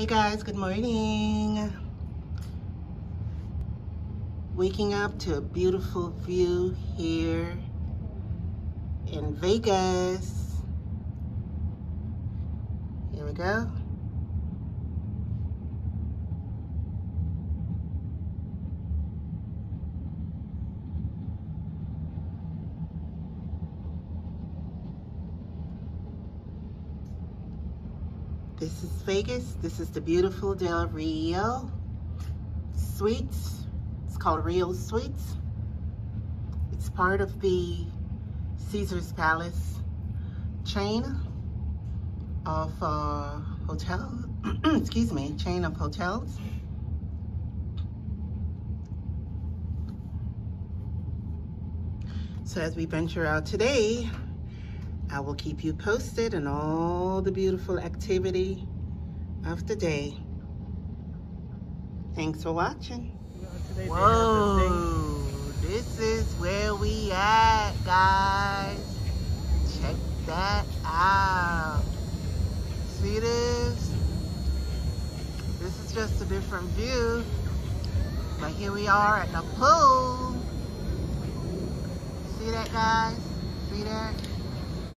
Hey guys, good morning. Waking up to a beautiful view here in Vegas. Here we go. This is Vegas. This is the beautiful Del Rio Suites. It's called Rio Suites. It's part of the Caesars Palace chain of uh, hotel, excuse me, chain of hotels. So as we venture out today, I will keep you posted on all the beautiful activity of the day. Thanks for watching. Whoa, this is where we at, guys. Check that out. See this? This is just a different view. But here we are at the pool. See that, guys? See that?